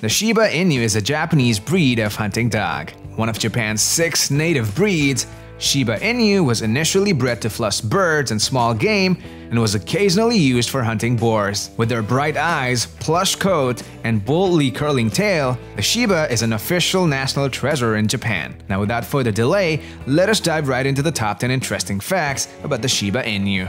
The Shiba Inu is a Japanese breed of hunting dog. One of Japan's six native breeds, Shiba Inu was initially bred to flush birds and small game and was occasionally used for hunting boars. With their bright eyes, plush coat, and boldly curling tail, the Shiba is an official national treasure in Japan. Now without further delay, let us dive right into the top 10 interesting facts about the Shiba Inu.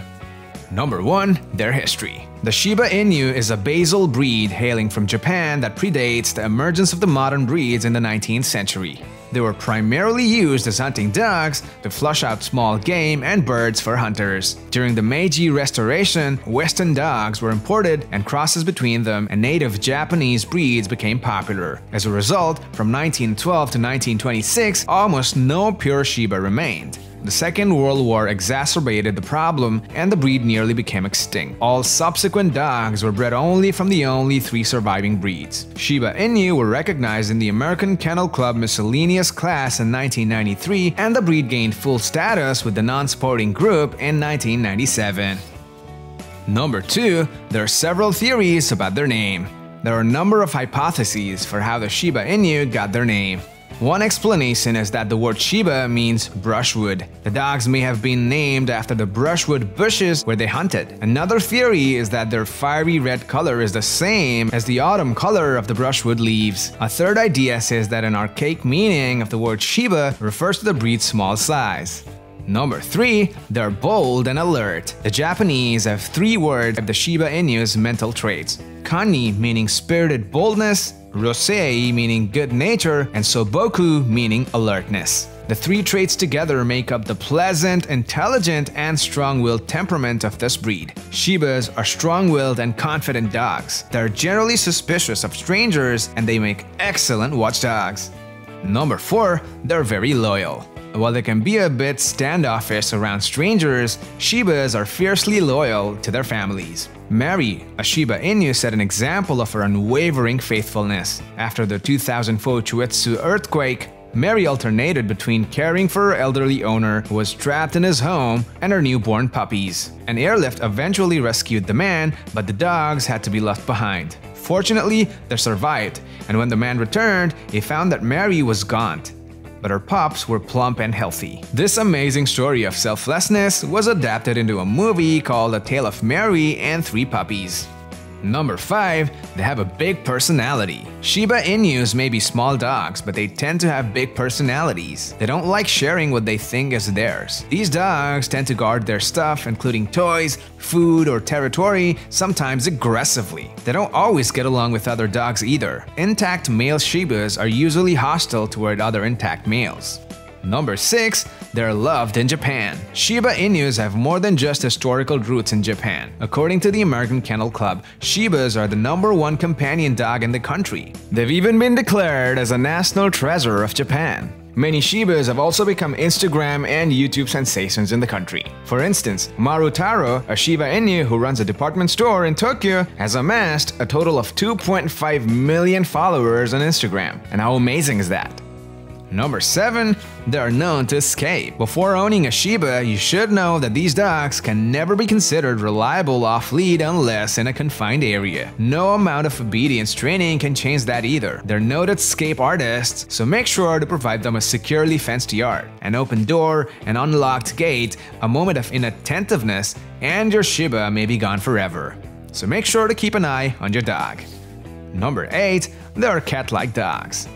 Number 1. Their history The Shiba Inu is a basal breed hailing from Japan that predates the emergence of the modern breeds in the 19th century. They were primarily used as hunting dogs to flush out small game and birds for hunters. During the Meiji Restoration, Western dogs were imported and crosses between them and native Japanese breeds became popular. As a result, from 1912 to 1926, almost no pure Shiba remained. The Second World War exacerbated the problem and the breed nearly became extinct. All subsequent dogs were bred only from the only three surviving breeds. Shiba Inu were recognized in the American Kennel Club Miscellaneous class in 1993 and the breed gained full status with the non-sporting group in 1997. Number 2. There are several theories about their name. There are a number of hypotheses for how the Shiba Inu got their name. One explanation is that the word Shiba means brushwood. The dogs may have been named after the brushwood bushes where they hunted. Another theory is that their fiery red color is the same as the autumn color of the brushwood leaves. A third idea says that an archaic meaning of the word Shiba refers to the breed's small size. Number 3. They're bold and alert. The Japanese have three words of the Shiba Inu's mental traits. Kani meaning spirited boldness, Rosei meaning good nature, and Soboku meaning alertness. The three traits together make up the pleasant, intelligent, and strong-willed temperament of this breed. Shibas are strong-willed and confident dogs. They're generally suspicious of strangers and they make excellent watchdogs. Number 4. They're very loyal. While they can be a bit standoffish around strangers, Shibas are fiercely loyal to their families. Mary, a Shiba Inu, set an example of her unwavering faithfulness. After the 2004 Chuetsu earthquake, Mary alternated between caring for her elderly owner who was trapped in his home and her newborn puppies. An airlift eventually rescued the man, but the dogs had to be left behind. Fortunately, they survived, and when the man returned, he found that Mary was gaunt but her pups were plump and healthy. This amazing story of selflessness was adapted into a movie called A Tale of Mary and Three Puppies. Number 5. They have a big personality. Shiba Inus may be small dogs, but they tend to have big personalities. They don't like sharing what they think is theirs. These dogs tend to guard their stuff, including toys, food, or territory, sometimes aggressively. They don't always get along with other dogs either. Intact male Shibas are usually hostile toward other intact males. Number 6. They're loved in Japan. Shiba Inus have more than just historical roots in Japan. According to the American Kennel Club, Shibas are the number one companion dog in the country. They've even been declared as a national treasure of Japan. Many Shibas have also become Instagram and YouTube sensations in the country. For instance, Marutaro, a Shiba Inu who runs a department store in Tokyo, has amassed a total of 2.5 million followers on Instagram. And how amazing is that? Number 7. They are known to escape. Before owning a Shiba, you should know that these dogs can never be considered reliable off-lead unless in a confined area. No amount of obedience training can change that either. They're noted escape artists, so make sure to provide them a securely fenced yard, an open door, an unlocked gate, a moment of inattentiveness, and your Shiba may be gone forever. So make sure to keep an eye on your dog. Number 8. They are cat-like dogs.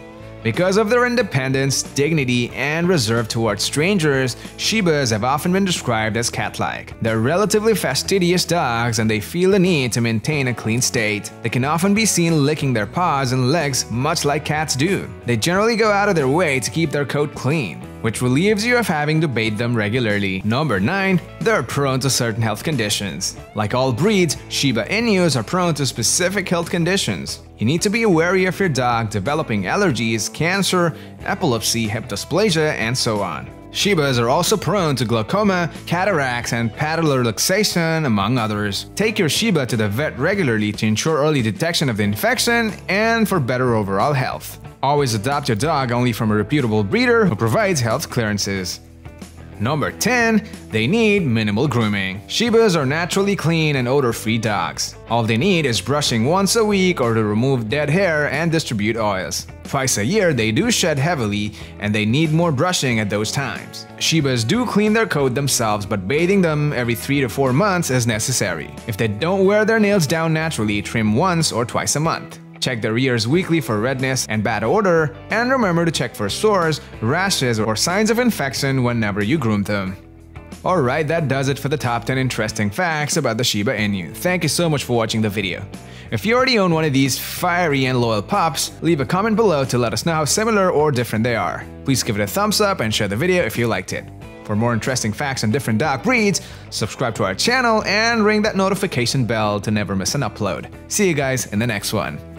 Because of their independence, dignity, and reserve towards strangers, Shibas have often been described as cat-like. They're relatively fastidious dogs and they feel the need to maintain a clean state. They can often be seen licking their paws and legs much like cats do. They generally go out of their way to keep their coat clean which relieves you of having to bathe them regularly. Number 9. They're prone to certain health conditions. Like all breeds, Shiba Inus are prone to specific health conditions. You need to be wary of your dog developing allergies, cancer, epilepsy, hip dysplasia, and so on. Shibas are also prone to glaucoma, cataracts, and patellar luxation, among others. Take your Shiba to the vet regularly to ensure early detection of the infection and for better overall health. Always adopt your dog only from a reputable breeder who provides health clearances. Number 10. They need minimal grooming. Shibas are naturally clean and odor-free dogs. All they need is brushing once a week or to remove dead hair and distribute oils. Twice a year they do shed heavily and they need more brushing at those times. Shibas do clean their coat themselves but bathing them every 3 to 4 months is necessary. If they don't wear their nails down naturally, trim once or twice a month. Check their ears weekly for redness and bad odor, and remember to check for sores, rashes, or signs of infection whenever you groom them. Alright, that does it for the top 10 interesting facts about the Shiba Inu. Thank you so much for watching the video. If you already own one of these fiery and loyal pups, leave a comment below to let us know how similar or different they are. Please give it a thumbs up and share the video if you liked it. For more interesting facts on different dog breeds, subscribe to our channel and ring that notification bell to never miss an upload. See you guys in the next one.